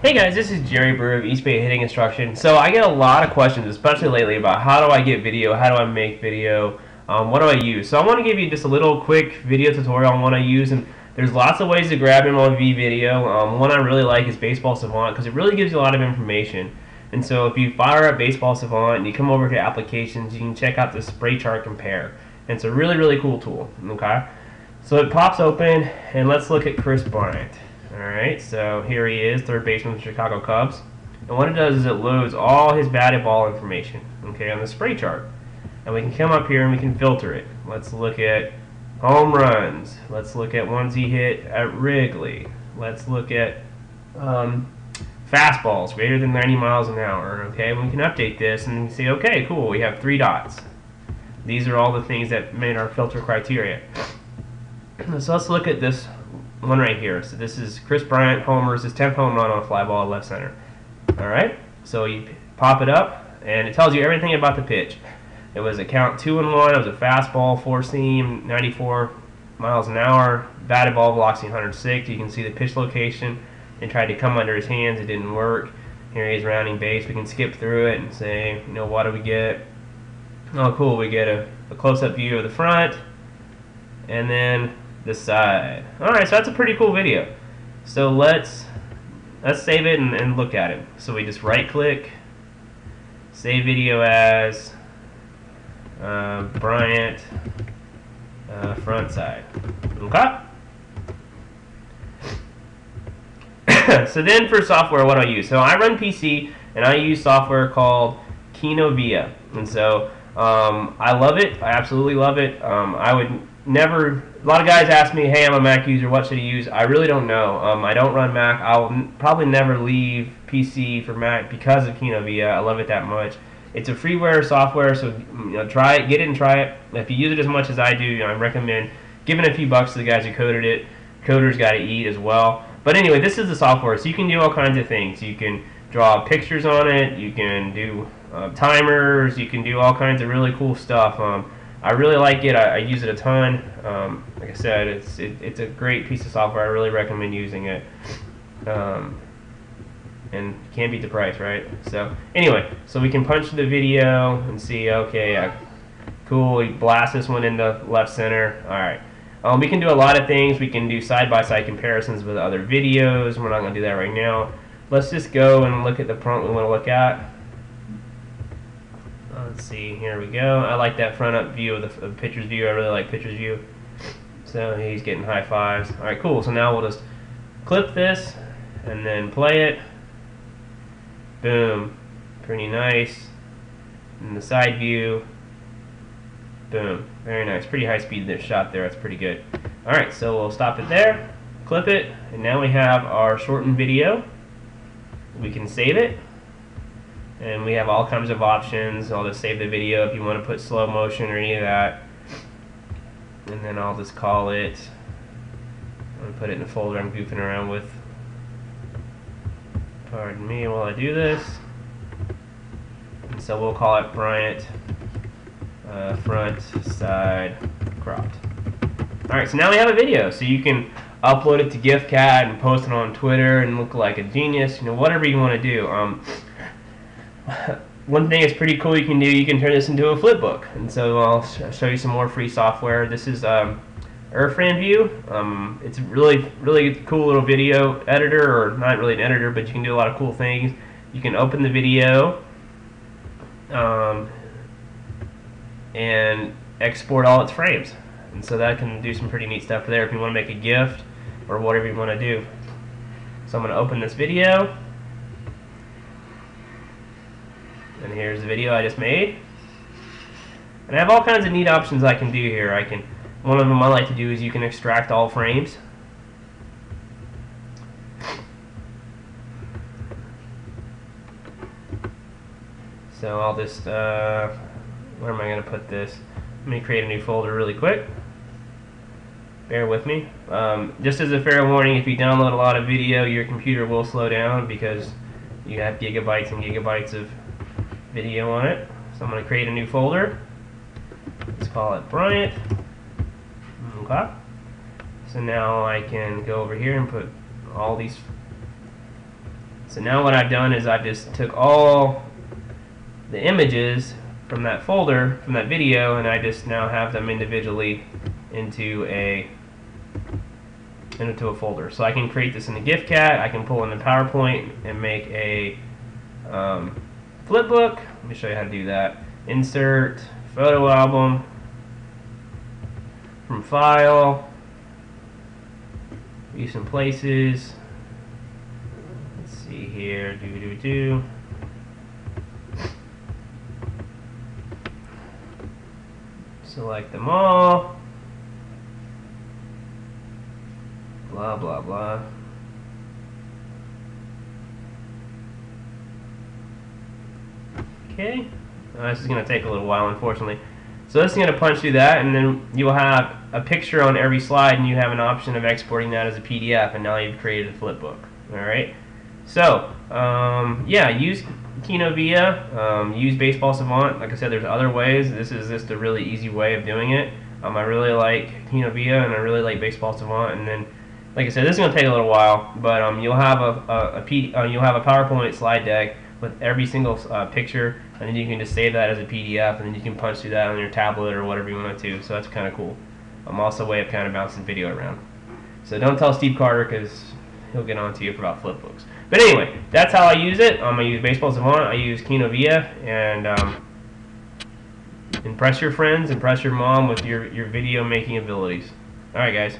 Hey guys, this is Jerry Brewer of East Bay Hitting Instruction. So I get a lot of questions, especially lately, about how do I get video, how do I make video, um, what do I use. So I want to give you just a little quick video tutorial on what I use, and there's lots of ways to grab MLB video. Um, one I really like is Baseball Savant because it really gives you a lot of information. And so if you fire up Baseball Savant and you come over to applications, you can check out the spray chart compare. And it's a really, really cool tool, okay? So it pops open, and let's look at Kris Bryant. Alright, so here he is, third baseman of the Chicago Cubs. And what it does is it loads all his batted ball information, okay, on the spray chart. And we can come up here and we can filter it. Let's look at home runs. Let's look at ones he hit at Wrigley. Let's look at um, fastballs greater than 90 miles an hour. Okay, we can update this and say, okay, cool, we have three dots. These are all the things that made our filter criteria. So let's look at this one right here. So this is Kris Bryant homers, his 10th home run on a fly ball left center. All right, so you pop it up, and it tells you everything about the pitch. It was a count two and one. It was a fastball, four seam, 94 miles an hour, batted ball velocity 106. You can see the pitch location. They tried to come under his hands. It didn't work. Here he's rounding base. We can skip through it and say, you know, what do we get? Oh, cool. We get a, a close-up view of the front, and then the side. All right, so that's a pretty cool video. So let's let's save it and, and look at it. So we just right-click, save video as uh, Bryant uh, front side. Okay. so then for software, what do I use? So I run PC and I use software called Kinovea, and so um, I love it. I absolutely love it. Um, I would never. A lot of guys ask me, "Hey, I'm a Mac user. What should I use?" I really don't know. Um, I don't run Mac. I'll n- probably never leave PC for Mac because of Kinovea. I love it that much. It's a freeware software, so you know, try it, get it, and try it. If you use it as much as I do, you know, I recommend giving a few bucks to the guys who coded it. Coders got to eat as well. But anyway, this is the software, so you can do all kinds of things. You can draw pictures on it. You can do uh, timers. You can do all kinds of really cool stuff. Um, I really like it. I, I use it a ton. Um, like I said, it's it, it's a great piece of software. I really recommend using it. Um, and can't beat the price, right? So anyway, so we can punch the video and see. Okay, uh, cool. We blast this one into left center. All right. Um, we can do a lot of things. We can do side-by-side comparisons with other videos. We're not going to do that right now. Let's just go and look at the prompt we want to look at. Let's see, here we go. I like that front up view of the, of pitcher's view. I really like pitcher's view. So he's getting high fives. All right, cool. So now we'll just clip this and then play it. Boom. Pretty nice. And the side view. Boom. Very nice. Pretty high speed this shot there. That's pretty good. All right, so we'll stop it there, clip it, and now we have our shortened video. We can save it and we have all kinds of options. I'll just save the video if you want to put slow motion or any of that. And then I'll just call it, to put it in a folder I'm goofing around with. Pardon me while I do this. And so we'll call it Bryant uh, front side cropped. Alright, so now we have a video. So you can upload it to Gfycat and post it on Twitter and look like a genius, you know, whatever you want to do. Um, one thing that's pretty cool you can do, you can turn this into a flipbook. And so I'll sh show you some more free software. This is um, Airframe View. Um, it's a really, really cool little video editor, or not really an editor, but you can do a lot of cool things. You can open the video um, and export all its frames. And so that can do some pretty neat stuff there if you want to make a gift or whatever you want to do. So I'm going to open this video. And here's the video I just made. And I have all kinds of neat options I can do here. I can, one of them I like to do is you can extract all frames. So I'll just, uh, where am I going to put this? Let me create a new folder really quick. Bear with me. Um, just as a fair warning, if you download a lot of video, your computer will slow down because you have gigabytes and gigabytes of video on it. So I'm going to create a new folder. Let's call it Bryant. Okay. So now I can go over here and put all these So now what I've done is I just took all the images from that folder, from that video, and I just now have them individually into a into a folder. So I can create this in the Gfycat, I can pull in the PowerPoint and make a um, flipbook. Let me show you how to do that. Insert, photo album, from file, recent places. Let's see here, do do do. Select them all. Blah blah blah. Okay. Uh, this is going to take a little while, unfortunately. So this is going to punch through that, and then you will have a picture on every slide, and you have an option of exporting that as a PDF, and now you've created a flipbook. All right. So um, yeah, use Kinovea, um, use Baseball Savant. Like I said, there's other ways. This is just a really easy way of doing it. Um, I really like Kinovea, and I really like Baseball Savant, and then. Like I said, this is going to take a little while, but um, you'll have a, a, a P, uh, you'll have a PowerPoint slide deck with every single uh, picture, and then you can just save that as a PDF, and then you can punch through that on your tablet or whatever you want to. So that's kind of cool. I'm also a way of kind of bouncing video around. So don't tell Steve Carter because he'll get on to you for about flipbooks. But anyway, that's how I use it. Um, I use Baseball Savant. I use Kinovea, and um, impress your friends, impress your mom with your, your video making abilities. All right, guys.